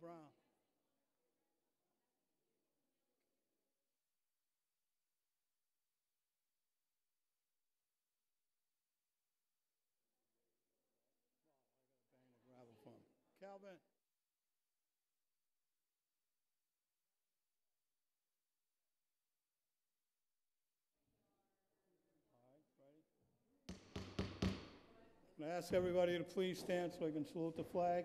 Brown. Gravel for him. Calvin. Can I ask everybody to please stand so I can salute the flag?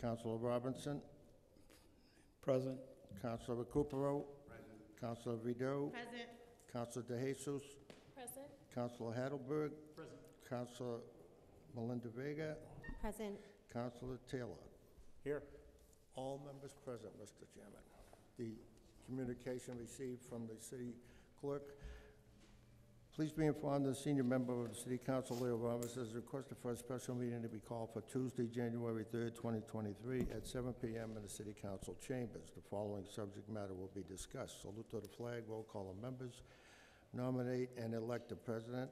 Counselor Robinson? Present. Counselor Recupero? Counselor Vidot? Present. Counselor De Jesus? Present. Counselor Hattelberg? Counselor Melinda Vega? Present. Counselor Taylor? Here. All members present, Mr. Chairman. The communication received from the city clerk. Please be informed that the senior member of the city council, Leo Roberts, has requested for a special meeting to be called for Tuesday, January 3rd, 2023, at 7 PM in the city council chambers. The following subject matter will be discussed. Salute to the flag, roll call of members, nominate and elect a president,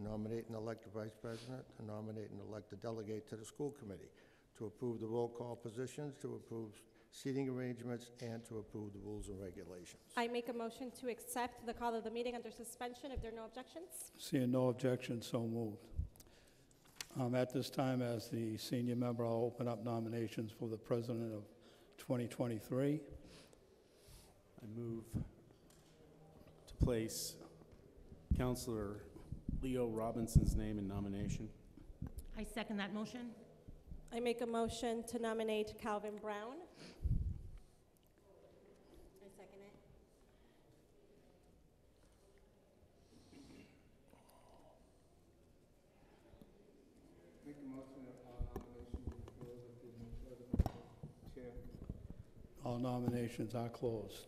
nominate and elect a vice president, nominate and elect a delegate to the school committee to approve the roll call positions, to approve seating arrangements, and to approve the rules and regulations. I make a motion to accept the call of the meeting under suspension if there are no objections. Seeing no objection, so moved. Um, At this time, as the senior member, I'll open up nominations for the president of 2023. I move to place Counselor Leo Robinson's name in nomination. I second that motion. I make a motion to nominate Calvin Brown. I second it. Make a motion that all nominations be closed if there's no further Chair. All nominations are closed.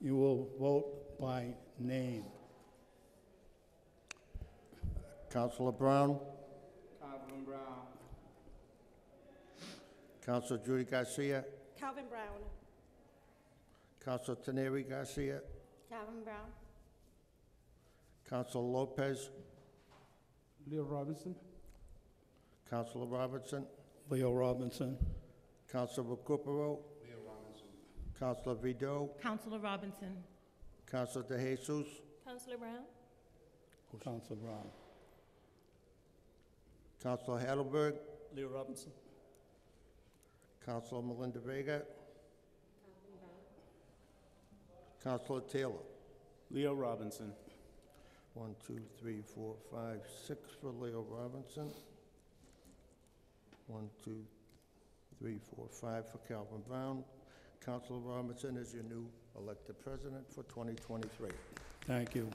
You will vote by name. Counselor Brown? Calvin Brown. Counselor Judy Garcia? Calvin Brown. Counselor Tanairi Garcia? Calvin Brown. Counselor Lopez? Leo Robinson. Counselor Robinson, Leo Robinson. Counselor Recupero? Leo Robinson. Counselor Vidot? Counselor Robinson. Counselor De Jesus? Counselor Brown. Counselor Brown. Counselor Hattelberg? Leo Robinson. Counselor Melinda Vega? Counselor Taylor? Leo Robinson. One, two, three, four, five, six for Leo Robinson. One, two, three, four, five for Calvin Brown. Counselor Robinson is your new elected president for 2023. Thank you.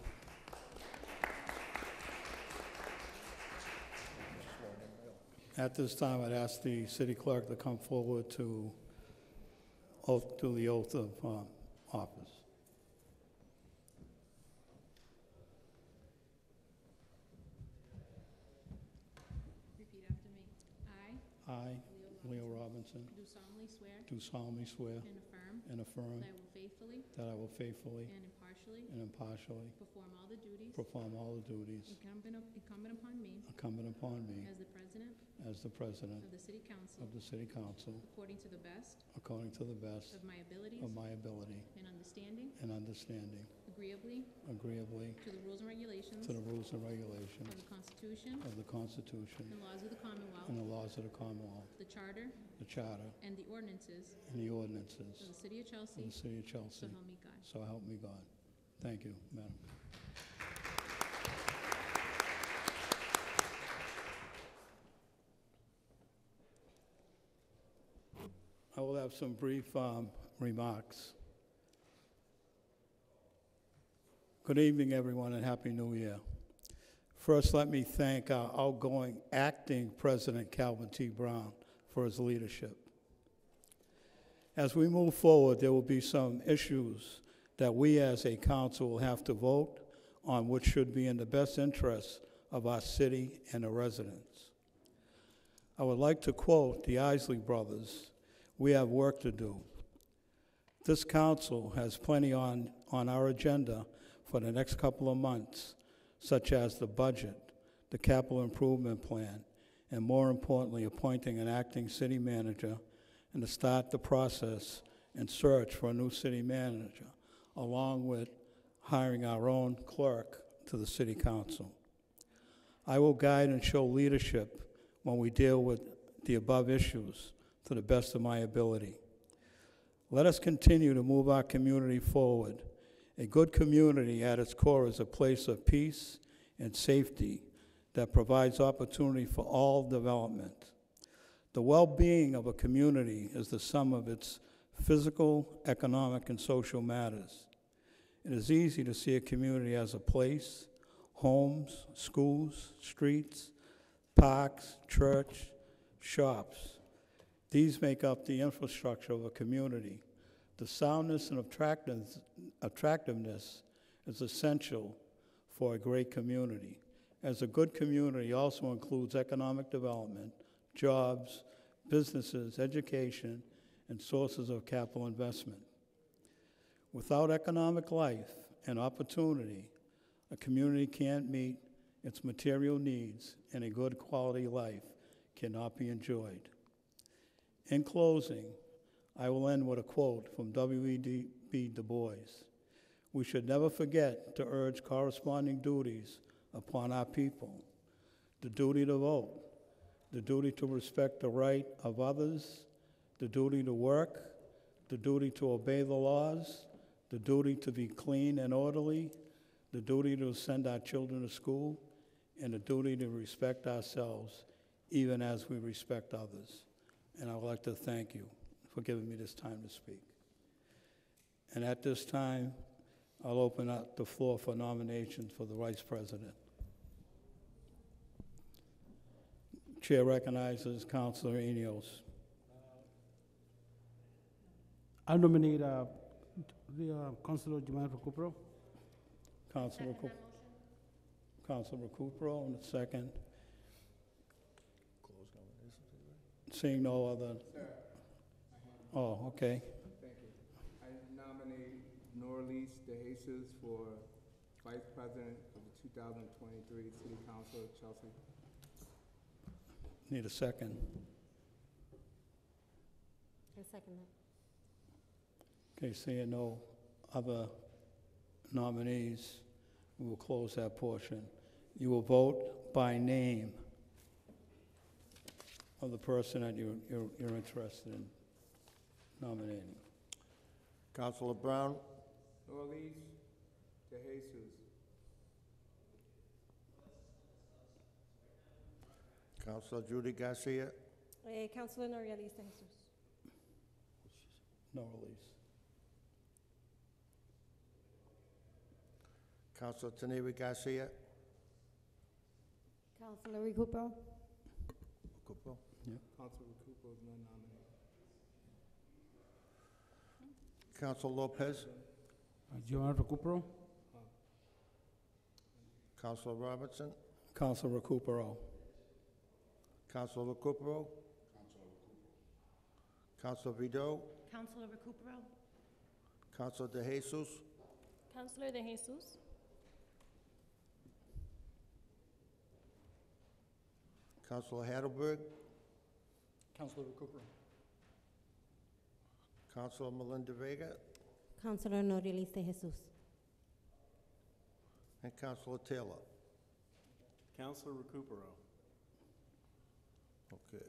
At this time, I'd ask the city clerk to come forward to oath, do the oath of uh, office. Repeat after me. I, I, Leo Robinson, do solemnly swear do solemnly swear and affirm and affirm that I will faithfully that I will faithfully and impartially and impartially perform all the duties perform all the duties incumbent up- incumbent upon me incumbent upon me as the president as the president of the city council of the city council according to the best according to the best of my abilities of my ability and understanding, and understanding, agreeably agreeably to the rules and regulations to the rules and regulations of the Constitution of the Constitution and laws of the Commonwealth, and the laws of the Commonwealth, the Charter, the Charter, and the ordinances and the of ordinances the city of of Chelsea, the city of so Chelsea. help me God. So help me God. Thank you, Madam. I will have some brief um, remarks. Good evening, everyone, and Happy New Year. First, let me thank our outgoing acting President Calvin T. Brown for his leadership. As we move forward, there will be some issues that we as a council will have to vote on which should be in the best interest of our city and the residents. I would like to quote the Isley Brothers, "We have work to do." This council has plenty on, on our agenda for the next couple of months, such as the budget, the capital improvement plan, and more importantly, appointing an acting city manager and to start the process and search for a new city manager, along with hiring our own clerk to the city council. I will guide and show leadership when we deal with the above issues to the best of my ability. Let us continue to move our community forward. A good community at its core is a place of peace and safety that provides opportunity for all development. The well-being of a community is the sum of its physical, economic, and social matters. It is easy to see a community as a place, homes, schools, streets, parks, church, shops. These make up the infrastructure of a community. The soundness and attractiveness, is essential for a great community. As a good community also includes economic development, jobs, businesses, education, and sources of capital investment. Without economic life and opportunity, a community can't meet its material needs, and a good quality life cannot be enjoyed. In closing, I will end with a quote from W.E.B. Du Bois. We should never forget to urge corresponding duties upon our people the duty to vote, the duty to respect the right of others, the duty to work, the duty to obey the laws, the duty to be clean and orderly, the duty to send our children to school, and the duty to respect ourselves even as we respect others. And I would like to thank you for giving me this time to speak. And at this time, I'll open up the floor for nominations for the Vice President. Chair recognizes Councilor Enos. I nominate uh, the uh, Councilor Jamal Recupero. Councilor Cu- Councilor Recupero, and a second. Seeing no other, Sir, oh, okay. thank you. I nominate Norieliz De Jesus for Vice President of the 2023 City Council of Chelsea. Need a second. I second that. Okay, seeing no other nominees, we will close that portion. You will vote by name of the person that you, you're, you're interested in nominating. Councilor Brown, Norieliz De Jesus. Councilor Judy Garcia, Eh, Councilor Noriel De Jesus. No release. Councilor Tanairi Garcia, Councilor Recupero. Recupero, Councilor Recupero is not nominated. Councilor Lopez, Uh, Jamal Recupero. Councilor Robertson, Councilor Recupero. Councilor Recupero, Councilor Vidot, Councilor Recupero? Councilor De Jesus, Councilor De Jesus. Councilor Hattelberg, Councilor Recupero. Councilor Melinda Vega, Councilor Noriel De Jesus. and Councilor Taylor. Councilor Recupero. Okay.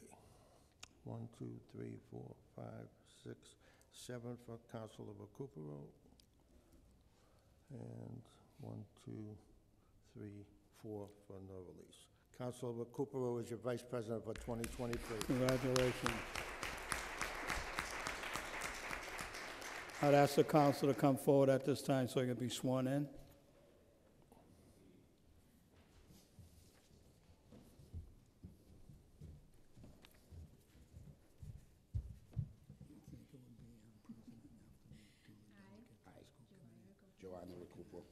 One, two, three, four, five, six, seven for Councilor Recupero. And one, two, three, four for Novelis. Councilor Recupero is your Vice President for 2023. Congratulations. I'd ask the council to come forward at this time so he can be sworn in. I,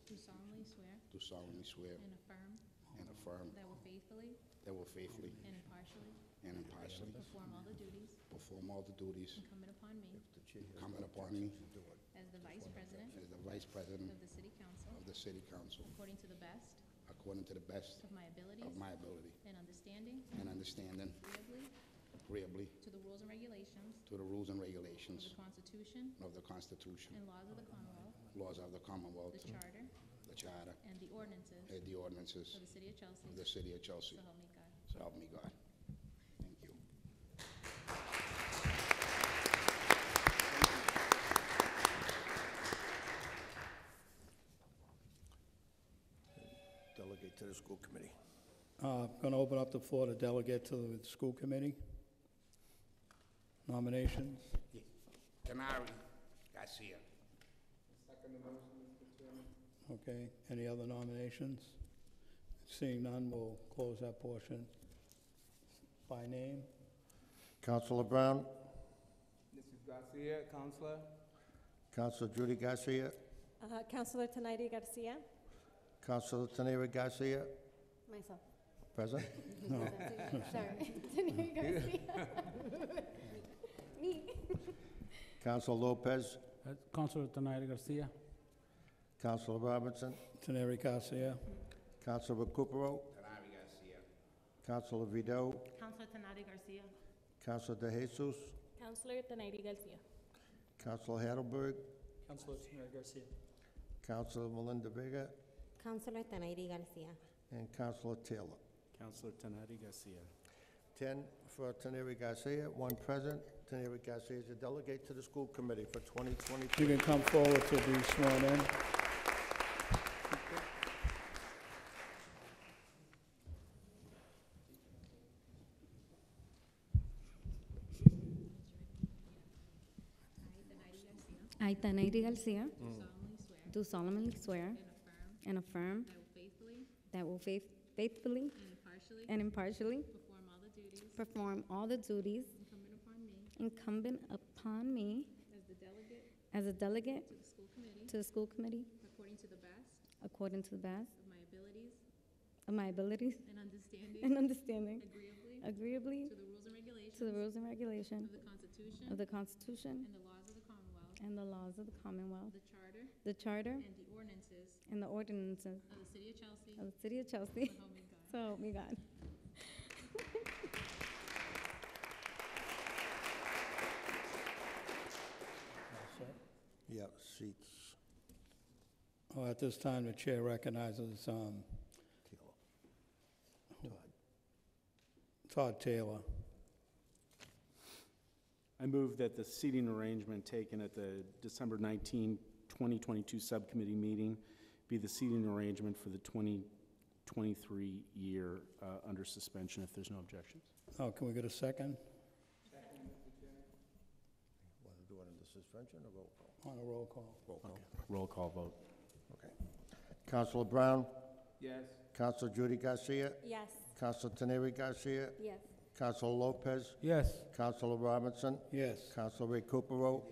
do solemnly swear do solemnly swear and affirm and affirm that will faithfully that will faithfully and impartially and impartially perform all the duties perform all the duties incumbent upon me incumbent upon me as the Vice President as the Vice President of the City Council of the City Council according to the best according to the best of my abilities of my ability and understanding, and understanding, agreeably agreeably to the rules and regulations to the rules and regulations of the Constitution of the Constitution, and laws of the Commonwealth, laws of the Commonwealth, the Charter, the Charter, and the ordinances and the ordinances of the City of Chelsea. of the City of Chelsea. So help me God. So help me God. Thank you. Delegate to the school committee. Uh, Going to open up the floor to delegate to the school committee. Nominations? Canary Garcia. Second the motion, Mr. Chairman. Okay, any other nominations? Seeing none, we'll close that portion. By name? Counselor Brown, Mrs. Garcia, Counselor. Counselor Judy Garcia, Uh, Counselor Tanairi Garcia? Counselor Tanairi Garcia, Myself. present. Sorry. Tanairi Garcia. Me. Counselor Lopez, Uh, Councilor Tanairi Garcia. Counselor Robinson, Tanairi Garcia? Counselor Recupero, Canary Garcia. Counselor Vidot, Counselor Tanairi Garcia. Counselor De Jesus, Counselor Tanairi Garcia. Counselor Heidelberg, Councilor Tanairi Garcia. Counselor Melinda Vega, Counselor Tanairi Garcia. and Counselor Taylor. Councilor Tanairi Garcia. Ten for Tanairi Garcia, one present. Tanairi Garcia is a delegate to the school committee for 2022. You can come forward to be sworn in. I, Garcia. I, Do solemnly swear do solemnly swear and affirm and affirm that I will faithfully that will faith- faithfully and impartially and impartially perform all the duties perform all the duties incumbent upon me incumbent upon me as the delegate as a delegate to the school committee to the school committee according to the best according to the best of my abilities of my abilities and understanding, and understanding, agreeably agreeably to the rules and regulations to the rules and regulations of the Constitution of the Constitution and the laws of the Commonwealth, and the laws of the Commonwealth, the Charter, the Charter, and the ordinances and the ordinances of the City of Chelsea. of the City of Chelsea. So help me God. So help me God. Yeah, seats. Oh, At this time, the chair recognizes um, Taylor. Todd Taylor. I move that the seating arrangement taken at the December 19, 2022 subcommittee meeting be the seating arrangement for the 2023 year uh, under suspension, if there's no objections. Oh, can we get a second Want to do it under suspension or roll call? on a roll call? Roll call. Roll call vote. Okay. Counselor Brown, Yes. Counselor Judy Garcia, Yes. Counselor Tanairi Garcia, Yes. Counselor Lopez, Yes. Counselor Robinson, Yes. Counselor Recupero,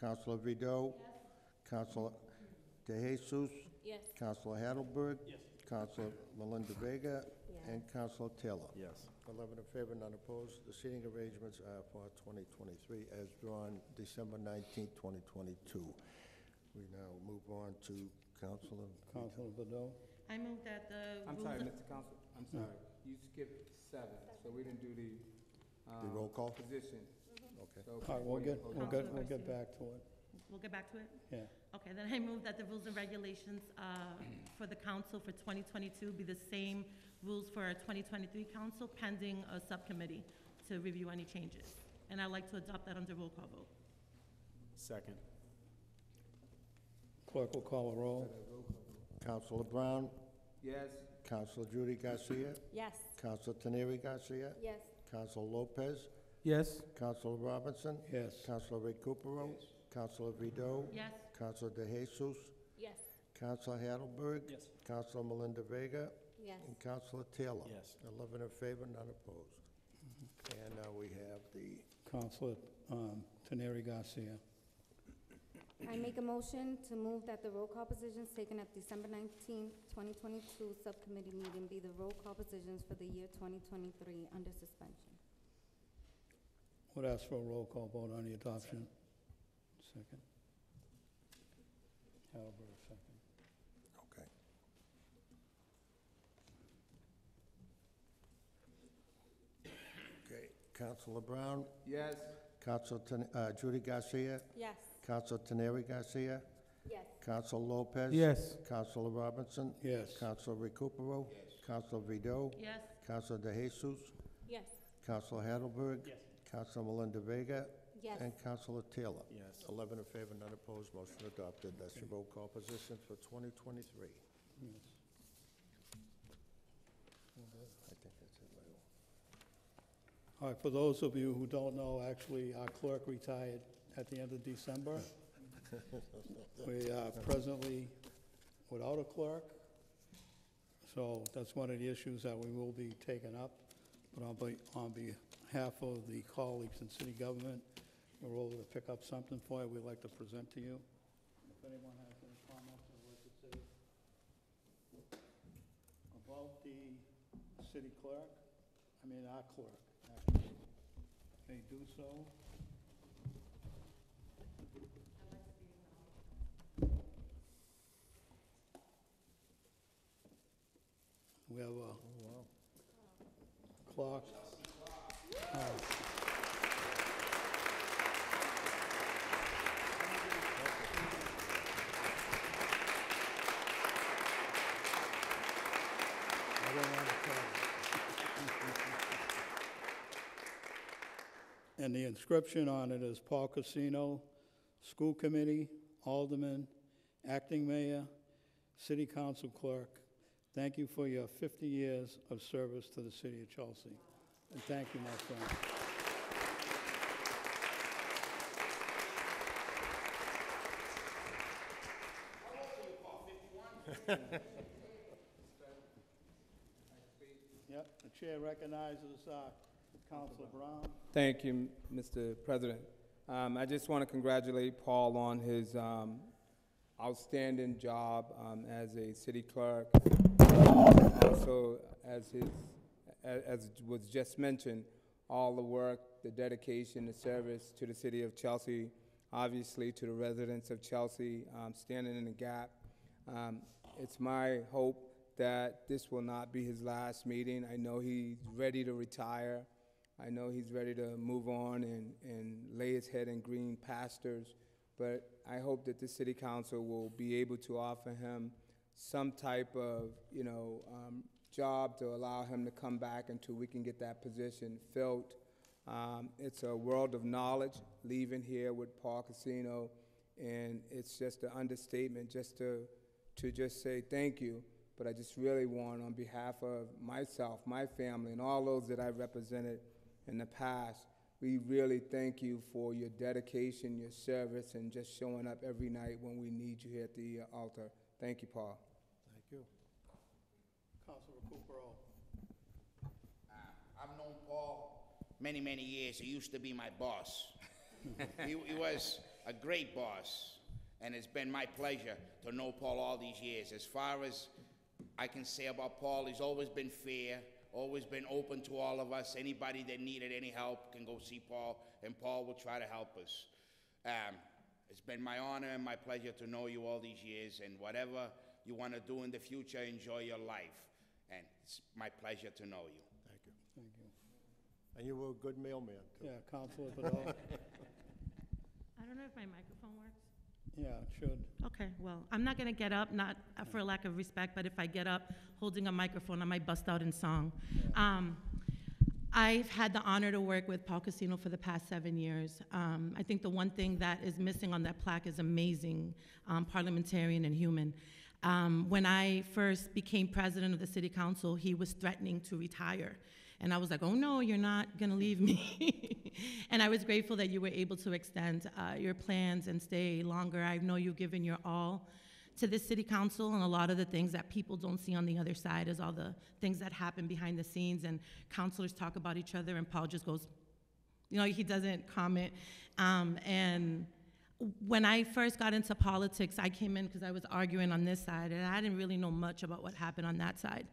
Counselor Vidot, Counselor De Jesus, Yes. Councilor Counselor Heidelberg, Counselor Melinda Vega, and Counselor Taylor. Yes. Eleven in favor, none opposed. The seating arrangements are for 2023 as drawn December 19, 2022. We now move on to Counselor. Councilor Vidot? I move that the I'm rules sorry, Mr. Counsel, I'm hmm. sorry. You skipped seven, so we didn't do the, The um, roll call? position. Okay. So All right, we'll get, hold we'll on. get, we'll get back to it. We'll get back to it? Yeah. Okay, then I move that the rules and regulations uh, for the council for 2022 be the same rules for our 2023 council pending a subcommittee to review any changes. And I'd like to adopt that under roll call vote. Second. Clerk will call a roll. Counselor Brown, Yes. Counselor Judy Garcia, Yes. Counselor Tanairi Garcia, Yes. Counselor Lopez, Yes. Counselor Robinson, Yes. Counselor Recupero, Counselor Vidot, Yes? Counselor De Jesus, Yes. Counselor Heidelberg, Yes. Counselor Melinda Vega, Yes. and Counselor Taylor. Yes. Eleven in favor, none opposed. And now we have the, Councilor um, Tanairi Garcia. I make a motion to move that the roll call positions taken at December nineteenth, twenty twenty-two subcommittee meeting be the roll call positions for the year twenty twenty-three under suspension. Would ask for a roll call vote on the adoption. Second. Halbert, second. Okay. Okay, Counselor Brown, Yes. Counselor Ten- uh, Judy Garcia, Yes. Counselor Tanairi Garcia, Yes. Counselor Lopez. Yes. Counselor Robinson, Yes. Counselor Recupero. Counselor Vidot, Yes. Counselor De Jesus, Yes. Counselor Heidelberg. Yes. Counselor Melinda Vega, Yes. and Counselor Taylor. Yes. Eleven in favor, none opposed, motion adopted. That's your roll call position for 2023. I think that's it, Leo. All right, for those of you who don't know, actually, our clerk retired at the end of December. We are presently without a clerk, so that's one of the issues that we will be taking up. But on be- on behalf of the colleagues in city government, we're over to pick up something for you we'd like to present to you. If anyone has any comments they'd like to say about the city clerk, I mean, our clerk, actually, may do so. We have a oh, clock. Oh. I don't want to tell you. And the inscription on it is Paul Casino, School Committee, Alderman, Acting Mayor, City Council Clerk. Thank you for your 50 years of service to the city of Chelsea. And thank you, my friend. Yep, the chair recognizes uh, Councilor Brown. Thank you, Mr. President. Um, I just want to congratulate Paul on his um, outstanding job um, as a city clerk. Also, as his, as was just mentioned, all the work, the dedication, the service to the city of Chelsea, obviously to the residents of Chelsea, um, standing in the gap. Um, It's my hope that this will not be his last meeting. I know he's ready to retire. I know he's ready to move on and, and lay his head in green pastures. But I hope that the city council will be able to offer him some type of, you know, um, job to allow him to come back until we can get that position filled. Um, it's a world of knowledge leaving here with Paul Casino, and it's just an understatement just to, to just say thank you. But I just really want, on behalf of myself, my family, and all those that I've represented in the past, we really thank you for your dedication, your service, and just showing up every night when we need you here at the uh, altar. Thank you, Paul. Thank you. Councilor Recupero. I've known Paul many, many years. He used to be my boss. he, he was a great boss, and it's been my pleasure to know Paul all these years. As far as I can say about Paul, he's always been fair, always been open to all of us. Anybody that needed any help can go see Paul, and Paul will try to help us. Um, it's been my honor and my pleasure to know you all these years, and whatever you want to do in the future, enjoy your life. And it's my pleasure to know you. Thank you. Thank you. And you were a good mailman, too. Yeah, Councilor Bedell. I don't know if my microphone works. Yeah, it should. Okay, well, I'm not gonna get up, not for a lack of respect, but if I get up holding a microphone, I might bust out in song. Um, I've had the honor to work with Paul Casino for the past seven years. Um, I think the one thing that is missing on that plaque is amazing um, parliamentarian and human. Um, when I first became president of the city council, he was threatening to retire. And I was like, oh no, you're not gonna leave me. and I was grateful that you were able to extend uh, your plans and stay longer. I know you've given your all to this city council and a lot of the things that people don't see on the other side is all the things that happen behind the scenes and councilors talk about each other and Paul just goes, you know, he doesn't comment. Um, and when I first got into politics, I came in because I was arguing on this side, and I didn't really know much about what happened on that side.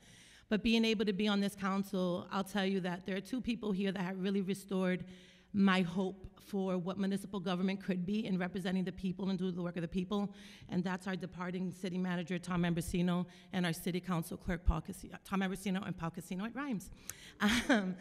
But being able to be on this council, I'll tell you that there are two people here that have really restored my hope for what municipal government could be in representing the people and do the work of the people. And that's our departing city manager, Tom Ambrosino, and our city council clerk, Paul Tom Ambrosino and Paul Casino, it rhymes. Um,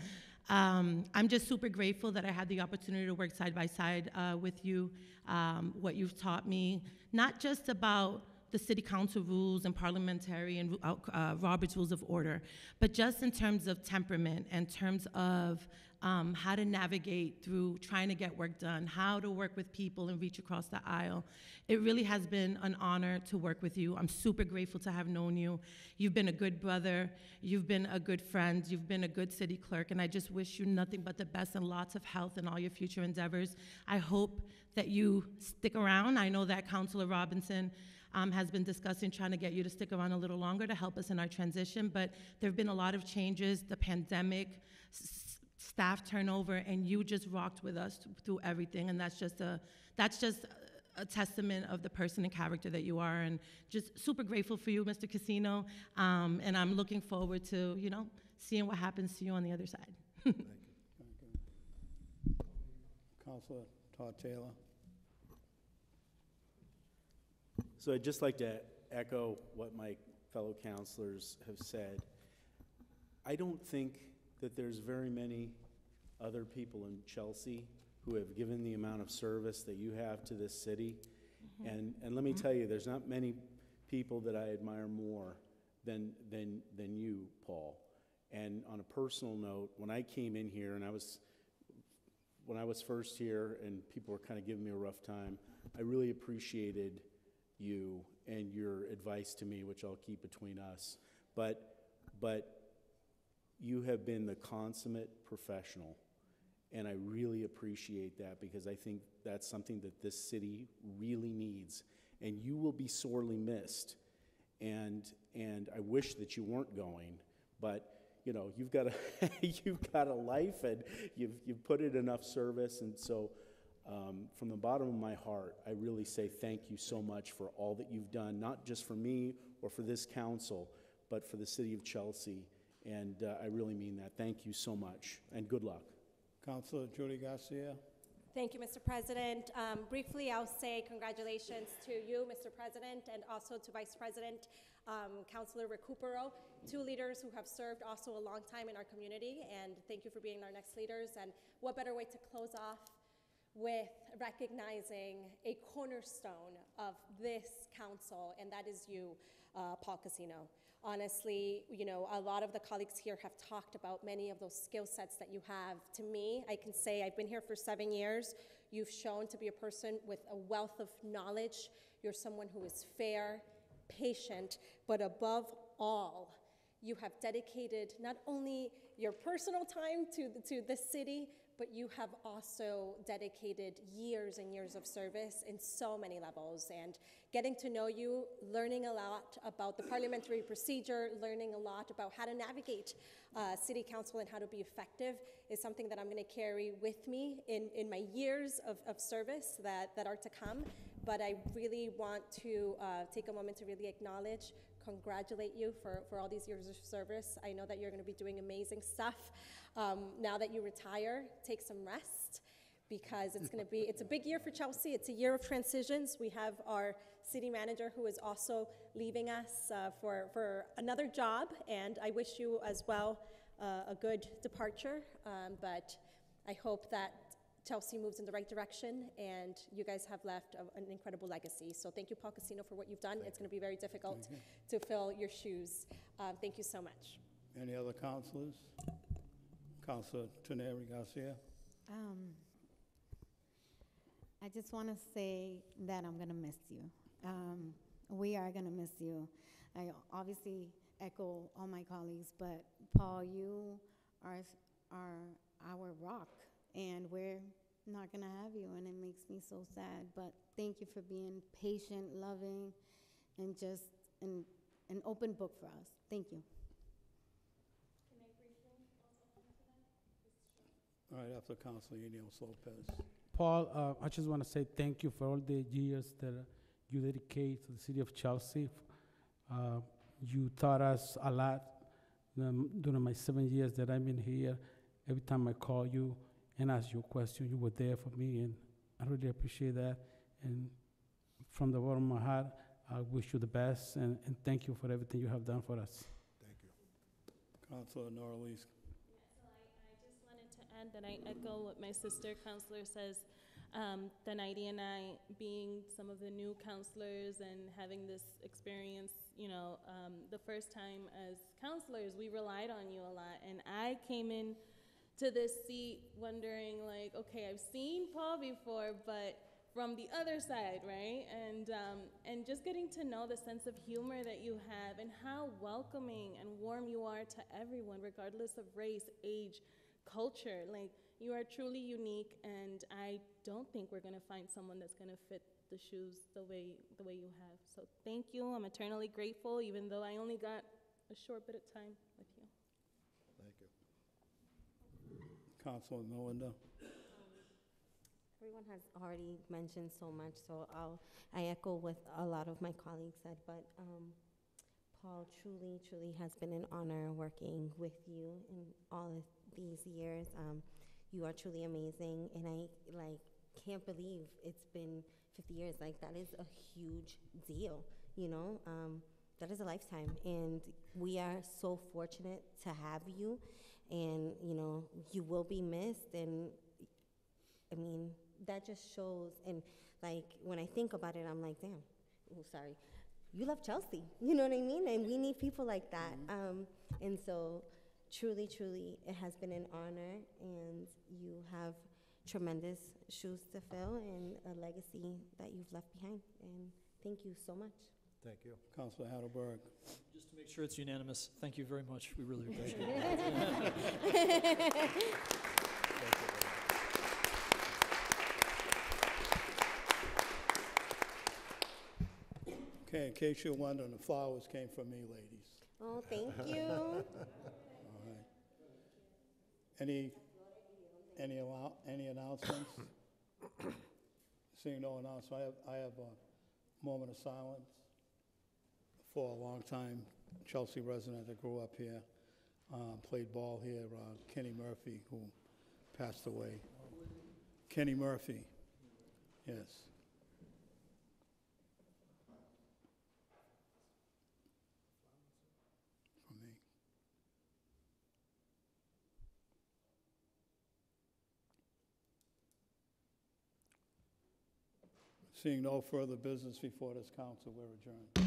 um, I'm just super grateful that I had the opportunity to work side by side uh, with you, um, what you've taught me, not just about the city council rules and parliamentary and uh, Robert's rules of order, but just in terms of temperament, in terms of um, how to navigate through trying to get work done, how to work with people and reach across the aisle. It really has been an honor to work with you. I'm super grateful to have known you. You've been a good brother, you've been a good friend, you've been a good city clerk, and I just wish you nothing but the best and lots of health in all your future endeavors. I hope that you stick around. I know that Councilor Robinson um, has been discussing trying to get you to stick around a little longer to help us in our transition, but there have been a lot of changes, the pandemic, staff turnover, and you just rocked with us through everything, and that's just a that's just a testament of the person and character that you are, and just super grateful for you, Mr. Casino, um, and I'm looking forward to you know seeing what happens to you on the other side. Thank you, Counselor Todd Taylor. So I'd just like to echo what my fellow counselors have said. I don't think that there's very many other people in Chelsea who have given the amount of service that you have to this city. Mm-hmm. And, and let me mm-hmm. tell you, there's not many people that I admire more than, than, than you, Paul. And on a personal note, when I came in here and I was, when I was first here and people were kind of giving me a rough time, I really appreciated you and your advice to me, which I'll keep between us. But, but you have been the consummate professional, and I really appreciate that because I think that's something that this city really needs. And you will be sorely missed. And, and I wish that you weren't going, but you know, you've got a, you've got a life and you've, you've put in enough service. And so, um, from the bottom of my heart, I really say thank you so much for all that you've done, not just for me or for this council, but for the city of Chelsea. And uh, I really mean that. Thank you so much, and good luck. Councilor Judy Garcia. Thank you, Mr. President. Um, briefly, I'll say congratulations to you, Mr. President, and also to Vice President um, Councilor Recupero, two leaders who have served also a long time in our community. And thank you for being our next leaders. And what better way to close off with recognizing a cornerstone of this council, and that is you, uh, Paul Casino. Honestly, you know, a lot of the colleagues here have talked about many of those skill sets that you have. To me, I can say I've been here for seven years. You've shown to be a person with a wealth of knowledge. You're someone who is fair, patient, but above all, you have dedicated not only your personal time to the, to the city, but you have also dedicated years and years of service in so many levels. And getting to know you, learning a lot about the parliamentary procedure, learning a lot about how to navigate uh, city council and how to be effective is something that I'm going to carry with me in, in my years of, of service that, that are to come. But I really want to uh, take a moment to really acknowledge congratulate you for, for all these years of service. I know that you're going to be doing amazing stuff. Um, now that you retire, take some rest because it's going to be it's a big year for Chelsea. It's a year of transitions. We have our city manager who is also leaving us uh, for for another job, and I wish you as well uh, a good departure. Um, but I hope that Chelsea moves in the right direction, and you guys have left a, an incredible legacy. So thank you, Paul Casino, for what you've done. It's going to be very difficult to fill your shoes. Um, thank you so much. Any other counselors? Counselor Tanairi Garcia. Um, I just want to say that I'm going to miss you. Um, we are going to miss you. I obviously echo all my colleagues, but Paul, you are, are our rock, and we're not going to have you, and it makes me so sad. But thank you for being patient, loving, and just an, an open book for us. Thank you. All right, after Counselor Enos Lopez. Paul, uh, I just want to say thank you for all the years that you dedicate to the city of Chelsea. Uh, you taught us a lot um, during my seven years that I've been here. Every time I call you and ask you a question, you were there for me, and I really appreciate that. And from the bottom of my heart, I wish you the best and, and thank you for everything you have done for us. Thank you. Councilor Norieliz. So I, I just wanted to add that I echo what my sister counselor says. Um, Danity and I, being some of the new counselors and having this experience, you know, um, the first time as counselors, we relied on you a lot. And I came in to this seat wondering, like, okay, I've seen Paul before, but from the other side, right? And um, and just getting to know the sense of humor that you have and how welcoming and warm you are to everyone, regardless of race, age, culture. Like you are truly unique, and I don't think we're gonna find someone that's gonna fit the shoes the way the way you have. So thank you. I'm eternally grateful, even though I only got a short bit of time with you. Thank you. Councilor Melinda. Everyone has already mentioned so much, so I'll, I echo what a lot of my colleagues said, but um, Paul, truly, truly has been an honor working with you in all of these years. Um, you are truly amazing, and I like can't believe it's been 50 years. Like that is a huge deal, you know. Um, that is a lifetime, and we are so fortunate to have you. And you know, you will be missed, and I mean, that just shows, and like when I think about it, I'm like, damn, oh, sorry, you love Chelsea. You know what I mean? And we need people like that. Um, and so, truly, truly, it has been an honor, and you have tremendous shoes to fill and a legacy that you've left behind. And thank you so much. Thank you. Councilor Hattelberg. Just to make sure it's unanimous, thank you very much. We really appreciate it. Okay, in case you're wondering, the flowers came from me, ladies. Oh, thank you. All right. Any, any, allow- any announcements? Seeing no announcements, I have, I have a moment of silence for a long-time Chelsea resident that grew up here, uh, played ball here, uh, Kenny Murphy, who passed away. Kenny Murphy, yes. Seeing no further business before this council, we're adjourned.